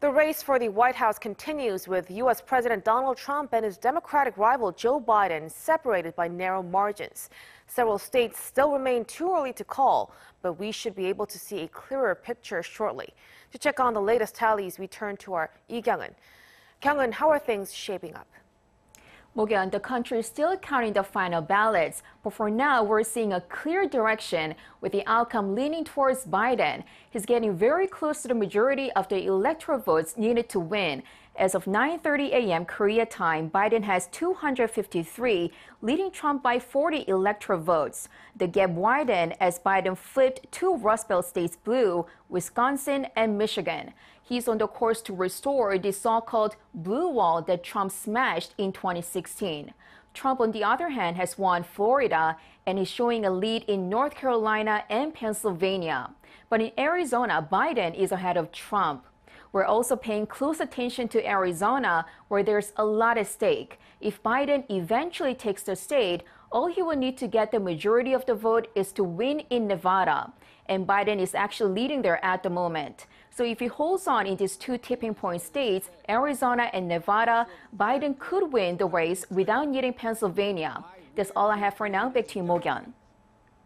The race for the White House continues with U.S. President Donald Trump and his Democratic rival Joe Biden separated by narrow margins. Several states still remain too early to call, but we should be able to see a clearer picture shortly. To check on the latest tallies, we turn to our Lee Kyung-eun. Kyung-eun, how are things shaping up? Mok-yeon, the country is still counting the final ballots, but for now, we're seeing a clear direction with the outcome leaning towards Biden. He's getting very close to the majority of the electoral votes needed to win. As of 9:30 a.m. Korea time, Biden has 253, leading Trump by 40 electoral votes. The gap widened as Biden flipped two Rust Belt states blue, Wisconsin and Michigan. He's on the course to restore the so-called blue wall that Trump smashed in 2016. Trump, on the other hand, has won Florida and is showing a lead in North Carolina and Pennsylvania. But in Arizona, Biden is ahead of Trump. We're also paying close attention to Arizona, where there's a lot at stake. If Biden eventually takes the state, all he will need to get the majority of the vote is to win in Nevada. And Biden is actually leading there at the moment. So if he holds on in these two tipping point states, Arizona and Nevada, Biden could win the race without needing Pennsylvania. That's all I have for now. Back to you, Mok-yeon.